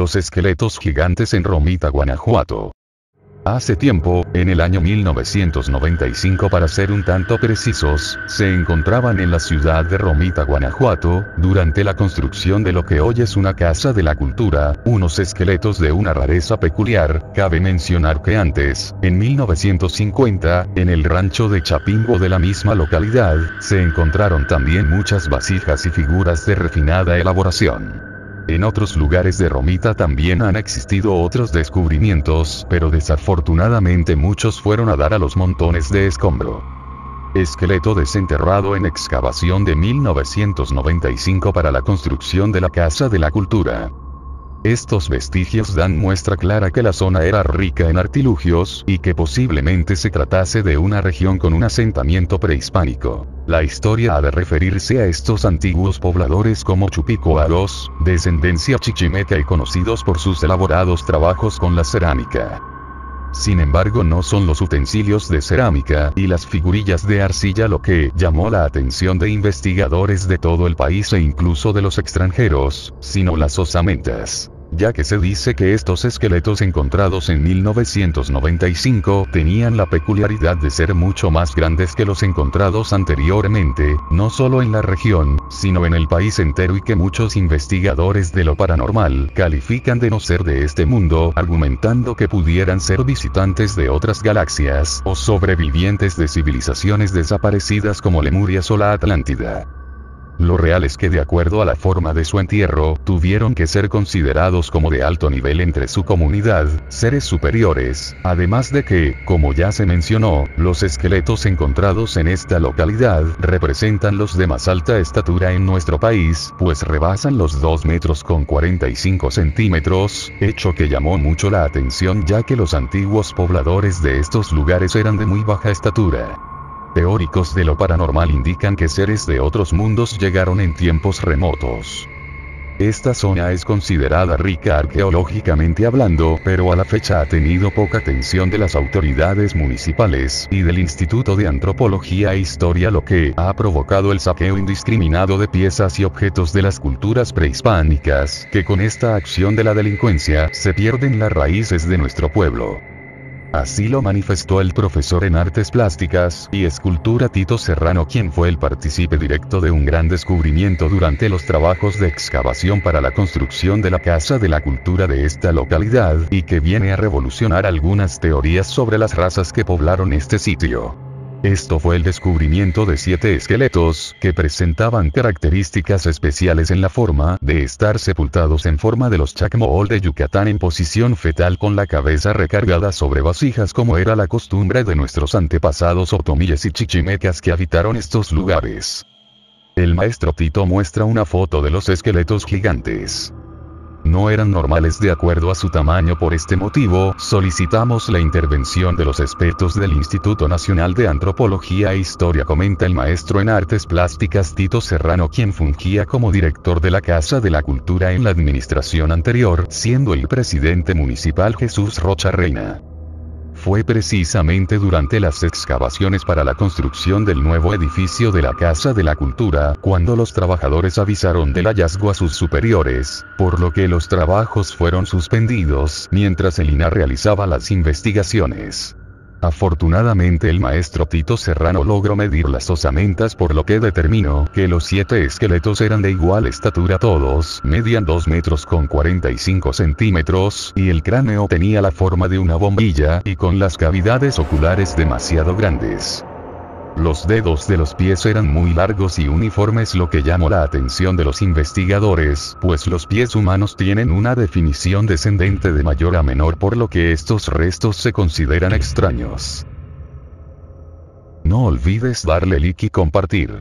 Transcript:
Los esqueletos gigantes en Romita, Guanajuato. Hace tiempo, en el año 1995 para ser un tanto precisos, se encontraban en la ciudad de Romita, Guanajuato, durante la construcción de lo que hoy es una casa de la cultura, unos esqueletos de una rareza peculiar, cabe mencionar que antes, en 1950, en el rancho de Chapingo de la misma localidad, se encontraron también muchas vasijas y figuras de refinada elaboración. En otros lugares de Romita también han existido otros descubrimientos, pero desafortunadamente muchos fueron a dar a los montones de escombro. Esqueleto desenterrado en excavación de 1995 para la construcción de la Casa de la Cultura. Estos vestigios dan muestra clara que la zona era rica en artilugios, y que posiblemente se tratase de una región con un asentamiento prehispánico. La historia ha de referirse a estos antiguos pobladores como chupicoalos, descendencia chichimeca y conocidos por sus elaborados trabajos con la cerámica. Sin embargo no son los utensilios de cerámica y las figurillas de arcilla lo que llamó la atención de investigadores de todo el país e incluso de los extranjeros, sino las osamentas ya que se dice que estos esqueletos encontrados en 1995 tenían la peculiaridad de ser mucho más grandes que los encontrados anteriormente, no solo en la región, sino en el país entero y que muchos investigadores de lo paranormal califican de no ser de este mundo, argumentando que pudieran ser visitantes de otras galaxias, o sobrevivientes de civilizaciones desaparecidas como Lemurias o la Atlántida. Lo real es que de acuerdo a la forma de su entierro, tuvieron que ser considerados como de alto nivel entre su comunidad, seres superiores, además de que, como ya se mencionó, los esqueletos encontrados en esta localidad representan los de más alta estatura en nuestro país, pues rebasan los 2 metros con 45 centímetros, hecho que llamó mucho la atención ya que los antiguos pobladores de estos lugares eran de muy baja estatura. Teóricos de lo paranormal indican que seres de otros mundos llegaron en tiempos remotos. Esta zona es considerada rica arqueológicamente hablando, pero a la fecha ha tenido poca atención de las autoridades municipales y del Instituto de Antropología e Historia, lo que ha provocado el saqueo indiscriminado de piezas y objetos de las culturas prehispánicas, que con esta acción de la delincuencia se pierden las raíces de nuestro pueblo. Así lo manifestó el profesor en artes plásticas y escultura Tito Serrano quien fue el partícipe directo de un gran descubrimiento durante los trabajos de excavación para la construcción de la Casa de la Cultura de esta localidad y que viene a revolucionar algunas teorías sobre las razas que poblaron este sitio. Esto fue el descubrimiento de siete esqueletos, que presentaban características especiales en la forma de estar sepultados en forma de los Chacmool de Yucatán en posición fetal con la cabeza recargada sobre vasijas como era la costumbre de nuestros antepasados otomíes y chichimecas que habitaron estos lugares. El maestro Tito muestra una foto de los esqueletos gigantes no eran normales de acuerdo a su tamaño. Por este motivo, solicitamos la intervención de los expertos del Instituto Nacional de Antropología e Historia, comenta el maestro en artes plásticas Tito Serrano, quien fungía como director de la Casa de la Cultura en la administración anterior, siendo el presidente municipal Jesús Rocha Reina. Fue precisamente durante las excavaciones para la construcción del nuevo edificio de la Casa de la Cultura, cuando los trabajadores avisaron del hallazgo a sus superiores, por lo que los trabajos fueron suspendidos mientras el INA realizaba las investigaciones. Afortunadamente el maestro Tito Serrano logró medir las osamentas por lo que determinó que los siete esqueletos eran de igual estatura todos, medían 2 metros con 45 centímetros, y el cráneo tenía la forma de una bombilla y con las cavidades oculares demasiado grandes. Los dedos de los pies eran muy largos y uniformes lo que llamó la atención de los investigadores, pues los pies humanos tienen una definición descendente de mayor a menor por lo que estos restos se consideran extraños. No olvides darle like y compartir.